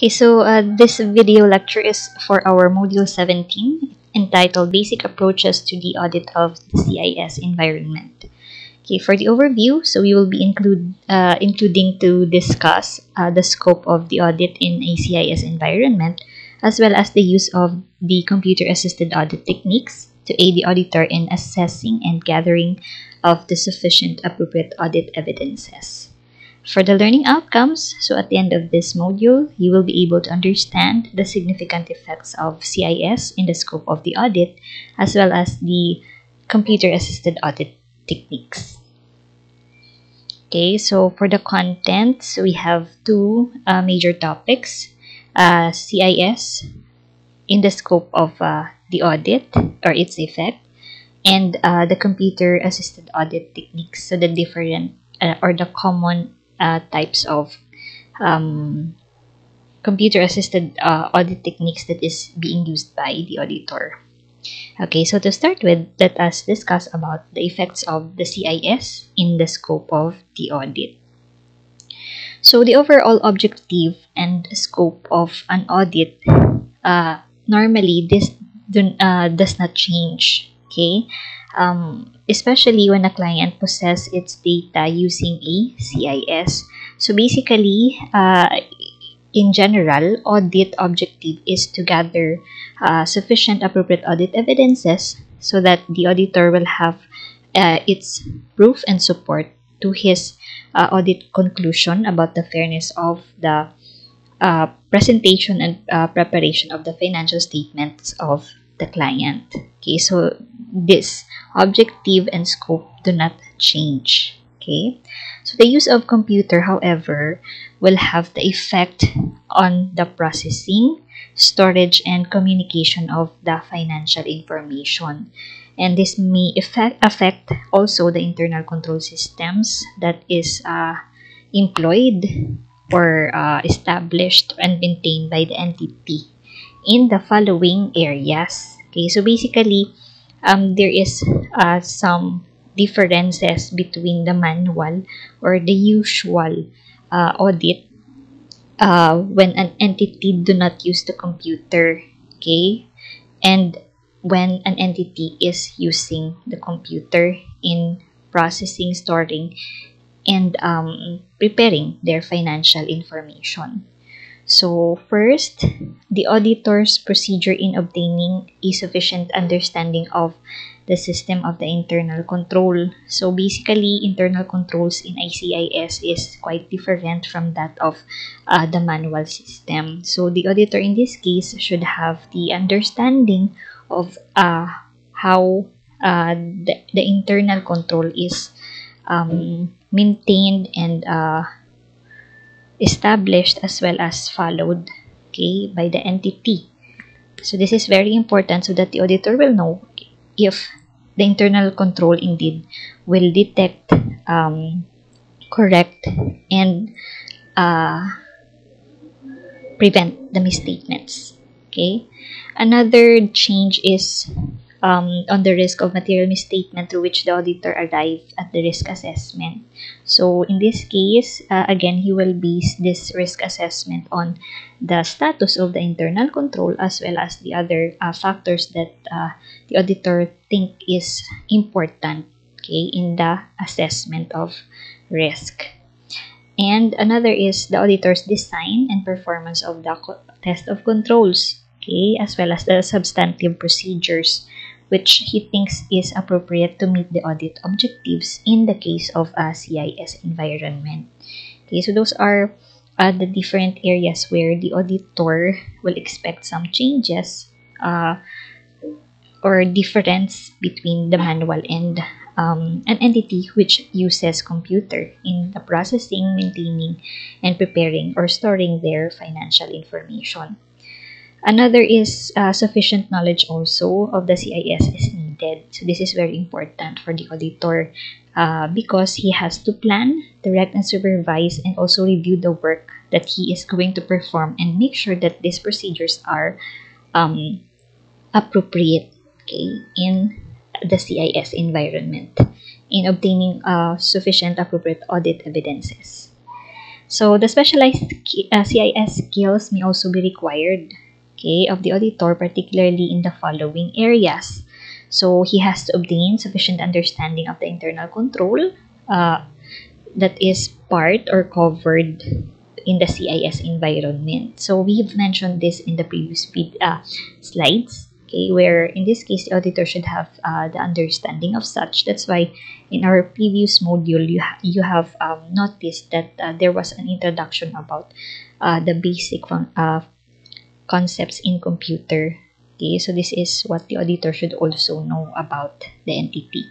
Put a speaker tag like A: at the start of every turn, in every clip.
A: Okay, so uh, this video lecture is for our Module 17 entitled Basic Approaches to the Audit of the CIS Environment. Okay, for the overview, so we will be include, uh, including to discuss uh, the scope of the audit in a CIS environment, as well as the use of the computer-assisted audit techniques to aid the auditor in assessing and gathering of the sufficient appropriate audit evidences. For the learning outcomes, so at the end of this module, you will be able to understand the significant effects of CIS in the scope of the audit, as well as the computer-assisted audit techniques. Okay, so for the contents, we have two uh, major topics. Uh, CIS in the scope of uh, the audit or its effect, and uh, the computer-assisted audit techniques, so the different uh, or the common uh, types of um, computer-assisted uh, audit techniques that is being used by the auditor. Okay, so to start with, let us discuss about the effects of the CIS in the scope of the audit. So the overall objective and scope of an audit, uh, normally this do, uh, does not change. Okay, um, especially when a client possess its data using a CIS. So basically, uh, in general, audit objective is to gather uh, sufficient appropriate audit evidences so that the auditor will have uh, its proof and support to his uh, audit conclusion about the fairness of the uh, presentation and uh, preparation of the financial statements of the client. Okay, so this objective and scope do not change. Okay, so the use of computer, however, will have the effect on the processing, storage, and communication of the financial information. And this may affect, affect also the internal control systems that is uh, employed or uh, established and maintained by the entity in the following areas. Okay, so basically, um, there is uh, some differences between the manual or the usual uh, audit uh, when an entity do not use the computer okay and when an entity is using the computer in processing storing and um, preparing their financial information so first, the auditor's procedure in obtaining a sufficient understanding of the system of the internal control. So basically, internal controls in ICIS is quite different from that of uh, the manual system. So the auditor in this case should have the understanding of uh, how uh, the, the internal control is um, maintained and uh, established as well as followed okay, by the entity. So this is very important so that the auditor will know if the internal control indeed will detect um, correct and uh, prevent the misstatements. Okay. Another change is um, on the risk of material misstatement through which the auditor arrived at the risk assessment. So in this case, uh, again, he will base this risk assessment on the status of the internal control as well as the other uh, factors that uh, the auditor think is important okay, in the assessment of risk. And another is the auditor's design and performance of the test of controls, okay, as well as the substantive procedures which he thinks is appropriate to meet the audit objectives in the case of a CIS environment. Okay, so those are uh, the different areas where the auditor will expect some changes uh, or difference between the manual and um, an entity which uses computer in the processing, maintaining, and preparing or storing their financial information. Another is uh, sufficient knowledge also of the CIS is needed. So this is very important for the auditor uh, because he has to plan, direct and supervise and also review the work that he is going to perform and make sure that these procedures are um, appropriate okay, in the CIS environment in obtaining uh, sufficient appropriate audit evidences. So the specialized uh, CIS skills may also be required okay, of the auditor, particularly in the following areas. So he has to obtain sufficient understanding of the internal control uh, that is part or covered in the CIS environment. So we've mentioned this in the previous uh, slides, okay, where in this case the auditor should have uh, the understanding of such. That's why in our previous module you ha you have um, noticed that uh, there was an introduction about uh, the basic uh, concepts in computer. Okay, so this is what the auditor should also know about the entity.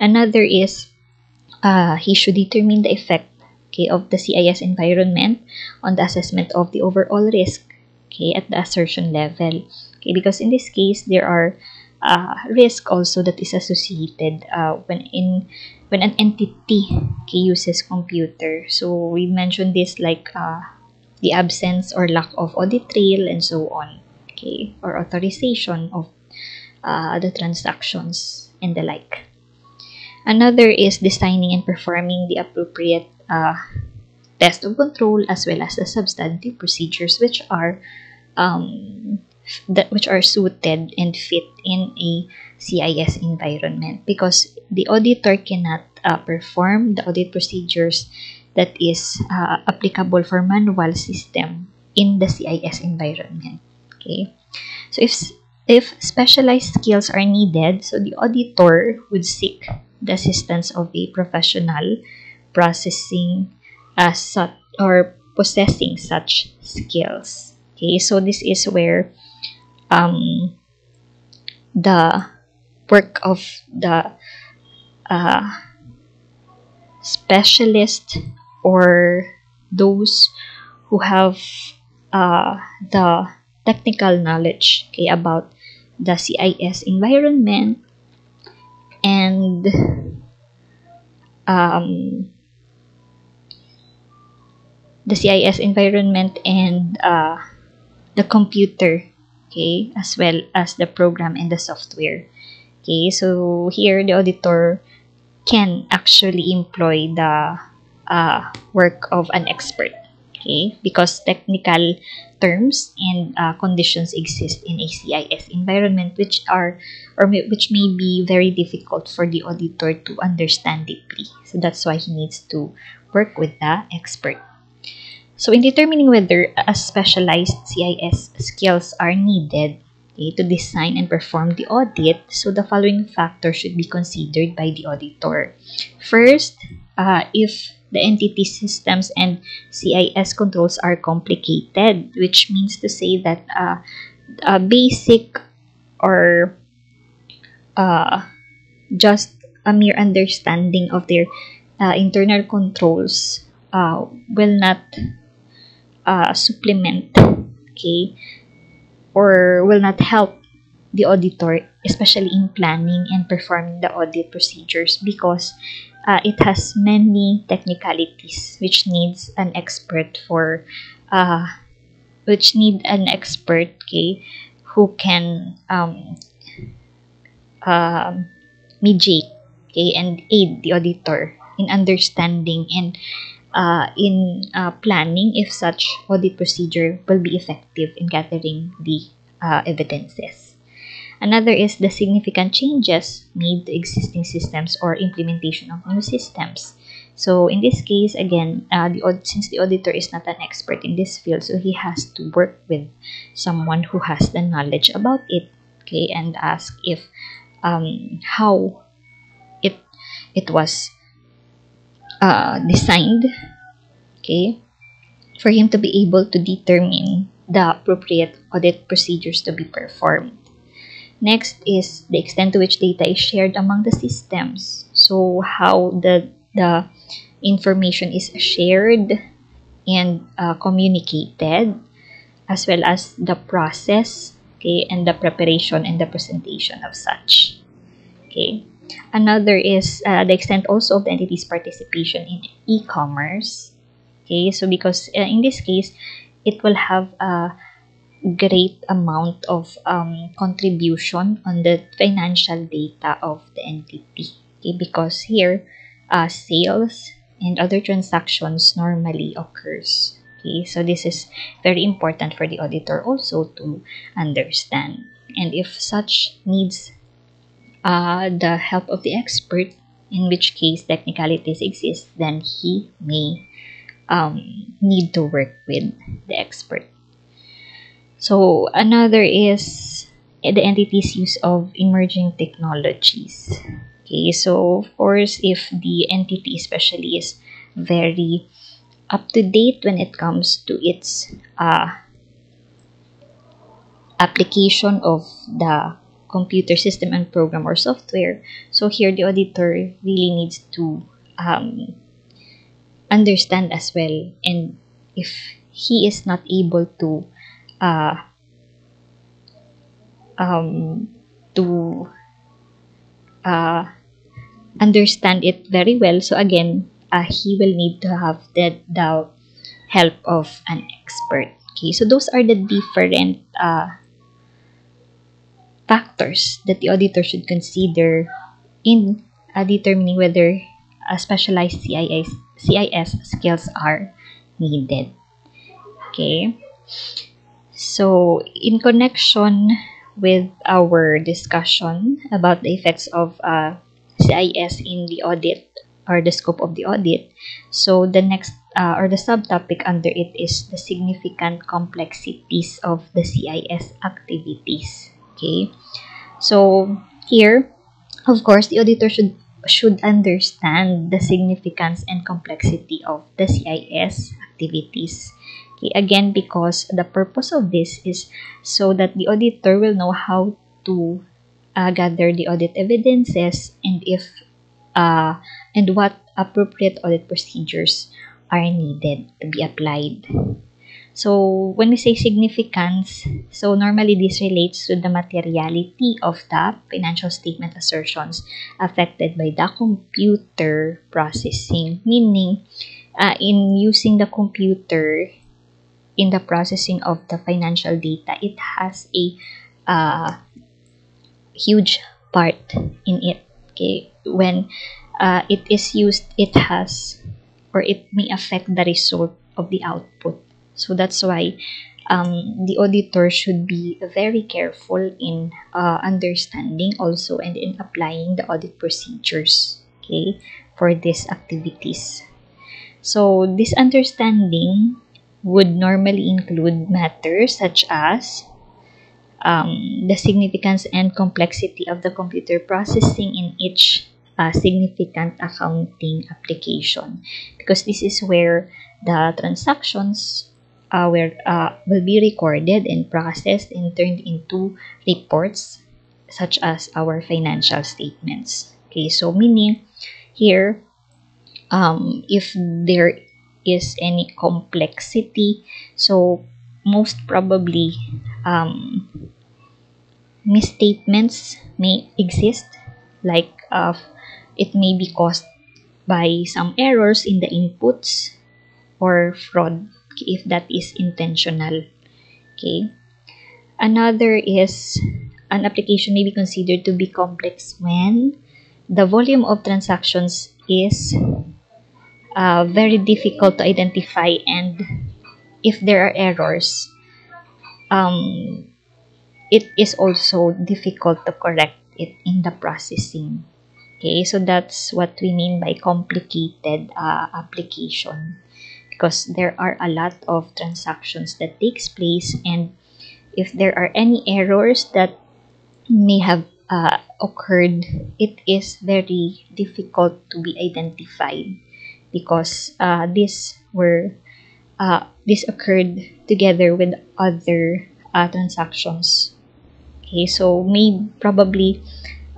A: Another is uh, he should determine the effect okay, of the CIS environment on the assessment of the overall risk okay, at the assertion level. Okay, because in this case, there are uh, risk also that is associated uh, when in when an entity okay, uses computer. So we mentioned this like uh, the absence or lack of audit trail and so on okay or authorization of uh, the transactions and the like. Another is designing and performing the appropriate uh, test of control as well as the substantive procedures which are um, that which are suited and fit in a CIS environment. Because the auditor cannot uh, perform the audit procedures that is uh, applicable for manual system in the CIS environment. Okay, so if if specialized skills are needed, so the auditor would seek the assistance of a professional processing uh, or possessing such skills. Okay, so this is where um, the work of the uh, specialist or those who have uh, the technical knowledge okay, about the CIS environment and um, the CIS environment and uh, the computer okay as well as the program and the software okay. So here the auditor can actually employ the uh, work of an expert okay? Because technical terms and uh, conditions exist in a CIS environment which are or may, which may be very difficult for the auditor to understand deeply. So that's why he needs to work with the expert. So in determining whether a specialized CIS skills are needed okay, to design and perform the audit, so the following factors should be considered by the auditor. First, uh, if the entity systems and CIS controls are complicated, which means to say that uh, a basic or uh, just a mere understanding of their uh, internal controls uh, will not uh, supplement okay or will not help the auditor especially in planning and performing the audit procedures because uh, it has many technicalities which needs an expert for uh, which need an expert okay who can um, uh, mediate okay and aid the auditor in understanding and uh, in uh, planning if such audit procedure will be effective in gathering the uh, evidences. Another is the significant changes made to existing systems or implementation of new systems. So in this case, again, uh, the since the auditor is not an expert in this field, so he has to work with someone who has the knowledge about it, okay, and ask if um, how it it was uh, designed, okay, for him to be able to determine the appropriate audit procedures to be performed. Next is the extent to which data is shared among the systems. So how the the information is shared and uh, communicated as well as the process okay and the preparation and the presentation of such okay another is uh, the extent also of the entity's participation in e-commerce okay so because uh, in this case it will have a great amount of um, contribution on the financial data of the entity okay because here uh, sales and other transactions normally occurs. Okay, so this is very important for the auditor also to understand. And if such needs uh, the help of the expert, in which case technicalities exist, then he may um, need to work with the expert. So another is the entity's use of emerging technologies. Okay, so of course, if the entity especially is very up to date when it comes to its uh, application of the computer system and program or software. So here the auditor really needs to um, understand as well and if he is not able to uh, um, to uh, understand it very well. So again uh, he will need to have the, the help of an expert. Okay so those are the different uh, factors that the auditor should consider in uh, determining whether a specialized CIS, CIS skills are needed. Okay so in connection with our discussion about the effects of uh, CIS in the audit or the scope of the audit. So the next uh, or the subtopic under it is the significant complexities of the CIS activities. Okay, so here, of course, the auditor should should understand the significance and complexity of the CIS activities. Again, because the purpose of this is so that the auditor will know how to uh, gather the audit evidences and if uh, and what appropriate audit procedures are needed to be applied. So when we say significance, so normally this relates to the materiality of the financial statement assertions affected by the computer processing, meaning uh, in using the computer, in the processing of the financial data, it has a uh, huge part in it. Okay, when uh, it is used, it has or it may affect the result of the output. So that's why um, the auditor should be very careful in uh, understanding also and in applying the audit procedures. Okay, for these activities. So this understanding would normally include matters such as um, the significance and complexity of the computer processing in each uh, significant accounting application because this is where the transactions uh, where, uh, will be recorded and processed and turned into reports such as our financial statements. Okay, so meaning here, um, if there is any complexity. So most probably um, misstatements may exist like uh, it may be caused by some errors in the inputs or fraud if that is intentional okay another is an application may be considered to be complex when the volume of transactions is uh, very difficult to identify and if there are errors um, it is also difficult to correct it in the processing. Okay so that's what we mean by complicated uh, application. Because there are a lot of transactions that takes place and if there are any errors that may have uh, occurred it is very difficult to be identified because uh, this were uh, this occurred together with other uh, transactions. Okay, so may probably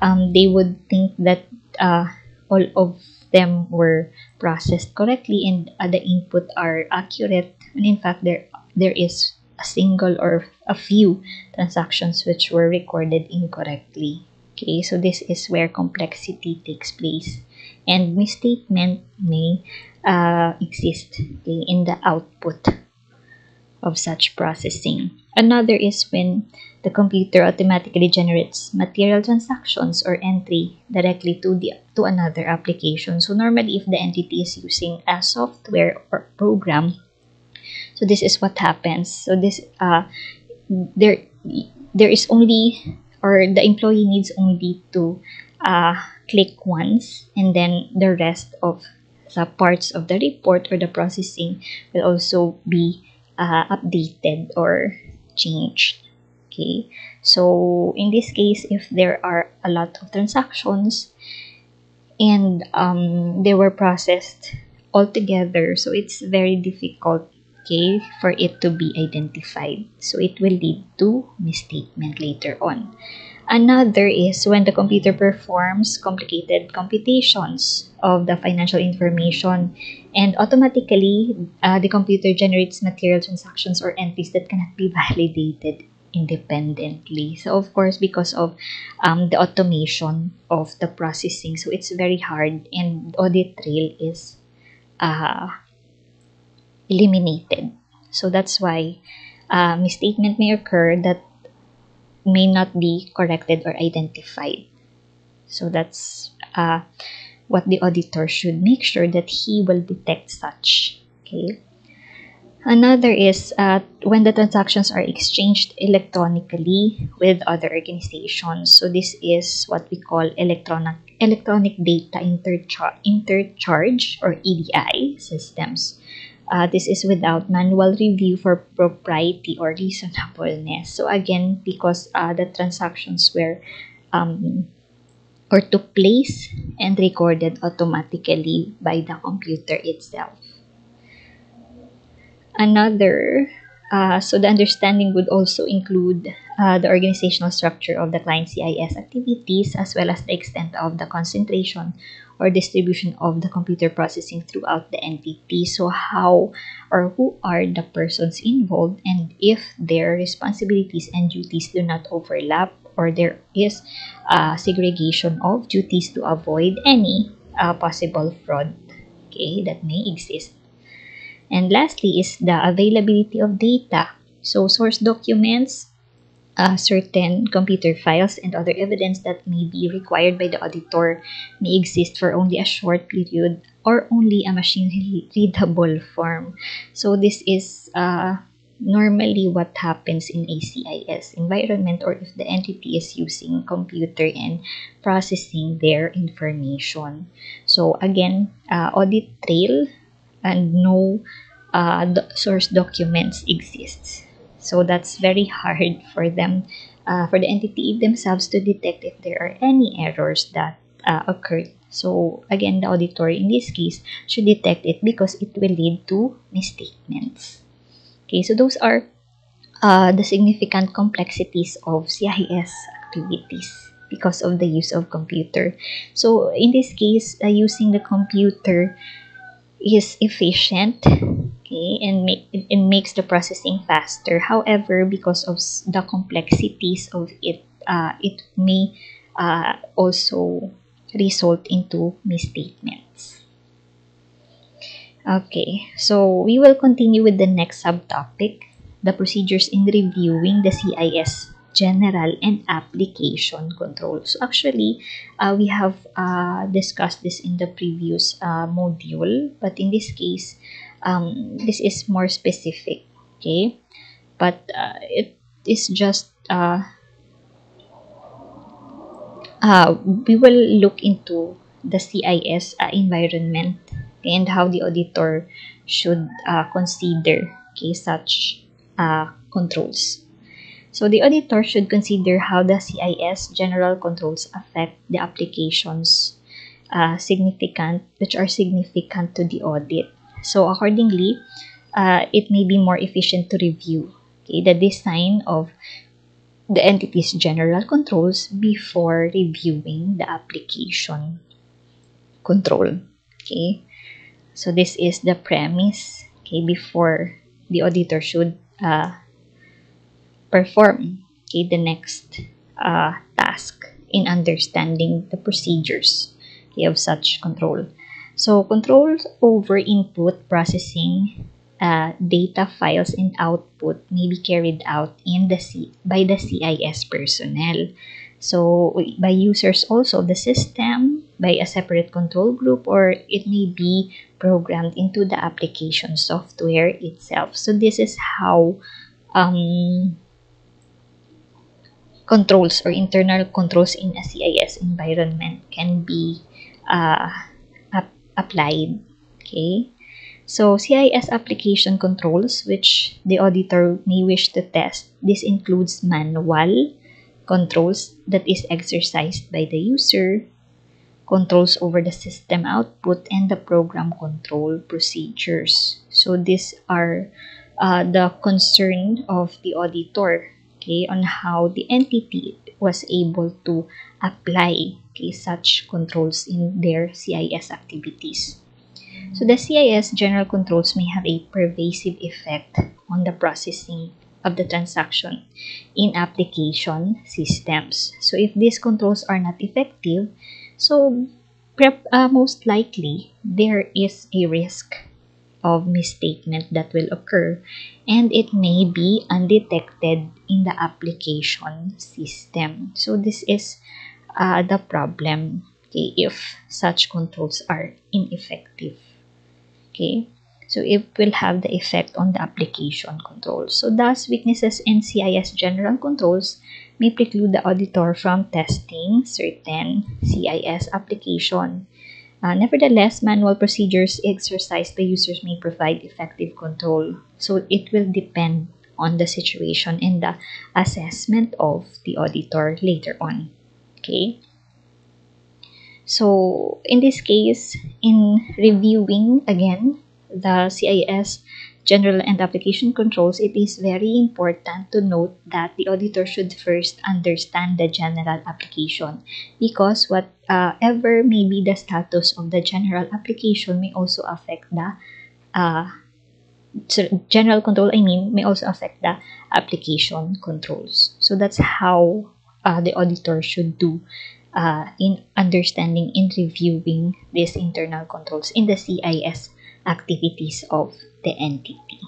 A: um, they would think that uh, all of them were processed correctly and uh, the input are accurate and in fact there there is a single or a few transactions which were recorded incorrectly okay so this is where complexity takes place and misstatement may uh, exist okay, in the output of such processing. Another is when the computer automatically generates material transactions or entry directly to the to another application. So normally if the entity is using a software or program, so this is what happens. So this uh there there is only or the employee needs only to uh, click once and then the rest of the parts of the report or the processing will also be uh, updated or changed. Okay. So in this case if there are a lot of transactions and um, they were processed all together so it's very difficult okay for it to be identified. So it will lead to misstatement later on. Another is when the computer performs complicated computations of the financial information and automatically uh, the computer generates material transactions or entries that cannot be validated independently. So of course because of um, the automation of the processing. So it's very hard and audit trail is uh, eliminated. So that's why uh, misstatement may occur that may not be corrected or identified. So that's uh, what the auditor should make sure that he will detect such. Okay. Another is uh, when the transactions are exchanged electronically with other organizations. So this is what we call electronic electronic data interchar interchange or EDI systems. Uh, this is without manual review for propriety or reasonableness. So again, because uh, the transactions were um, or took place and recorded automatically by the computer itself. Another, uh, so the understanding would also include uh, the organizational structure of the client CIS activities as well as the extent of the concentration or distribution of the computer processing throughout the entity. So how or who are the persons involved and if their responsibilities and duties do not overlap or there is a segregation of duties to avoid any uh, possible fraud okay, that may exist. And lastly is the availability of data. So source documents, uh, certain computer files and other evidence that may be required by the auditor may exist for only a short period or only a machine readable form. So this is uh, normally what happens in ACIS environment or if the entity is using computer and processing their information. So again, uh, audit trail and no uh, source documents exists. So that's very hard for them, uh, for the entity themselves to detect if there are any errors that uh, occurred. So again, the auditor in this case should detect it because it will lead to misstatements. Okay, so those are uh, the significant complexities of CIS activities because of the use of computer. So in this case, uh, using the computer is efficient okay and make it, makes the processing faster however because of the complexities of it uh, it may uh, also result into misstatements okay so we will continue with the next subtopic the procedures in reviewing the CIS general and application control. So actually, uh, we have uh, discussed this in the previous uh, module, but in this case, um, this is more specific, okay? But uh, it is just, uh, uh, we will look into the CIS uh, environment and how the auditor should uh, consider okay, such uh, controls. So the auditor should consider how the CIS general controls affect the applications uh, significant, which are significant to the audit. So accordingly, uh, it may be more efficient to review okay, the design of the entity's general controls before reviewing the application control. Okay, so this is the premise. Okay, before the auditor should uh, perform okay, the next uh, task in understanding the procedures okay, of such control. So controls over input processing uh, data files and output may be carried out in the C by the CIS personnel. So by users also the system, by a separate control group, or it may be programmed into the application software itself. So this is how um, controls or internal controls in a CIS environment can be uh, applied. Okay. So CIS application controls, which the auditor may wish to test, this includes manual controls that is exercised by the user, controls over the system output, and the program control procedures. So these are uh, the concern of the auditor okay, on how the entity was able to apply such controls in their CIS activities. So the CIS general controls may have a pervasive effect on the processing of the transaction in application systems. So if these controls are not effective, so uh, most likely there is a risk of misstatement that will occur and it may be undetected in the application system. So this is uh, the problem okay, if such controls are ineffective okay? So it will have the effect on the application controls so thus weaknesses in cis general controls may preclude the auditor from testing certain cis application. Uh, nevertheless manual procedures exercised by users may provide effective control. So it will depend on the situation and the assessment of the auditor later on okay so in this case, in reviewing again the CIS general and application controls, it is very important to note that the auditor should first understand the general application because whatever may be the status of the general application may also affect the uh, general control, I mean, may also affect the application controls. So that's how uh, the auditor should do uh, in understanding and reviewing these internal controls in the CIS activities of the entity.